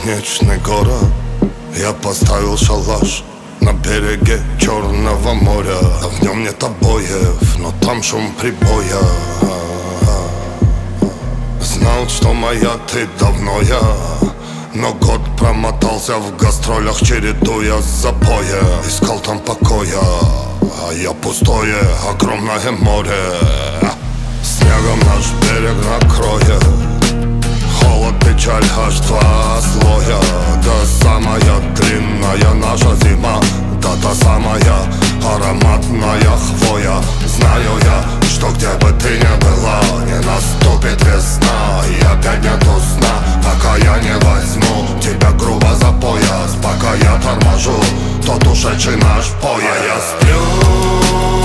бесконечный город Я поставил шалаш на береге Черного моря а В нем нет обоев, но там шум прибоя Знал, что моя ты давно я но год промотался в гастролях, чередуя запоя Искал там покоя, а я пустое, огромное море Снегом наш берег где бы ты ни была Не наступит весна. И опять нету сна Пока я не возьму тебя грубо за пояс. Пока я торможу тот ушедший наш поезд а я сплю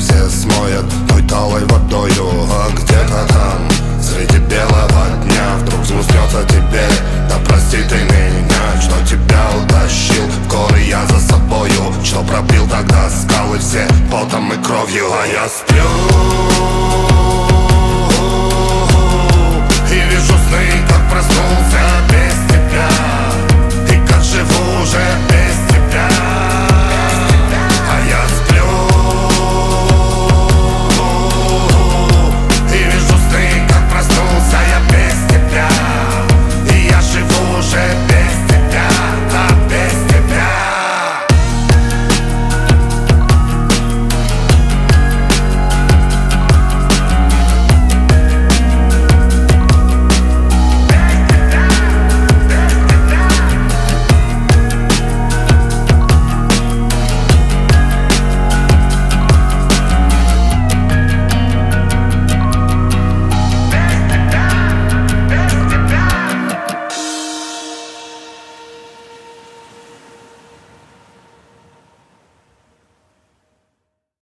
все смоет той талой водою. А где-то там, среди белого дня Вдруг взгрустнется тебе? Да прости ты меня, что тебя утащил. В горы я за собою Что пробил тогда скалы все потом и кровью. А я сплю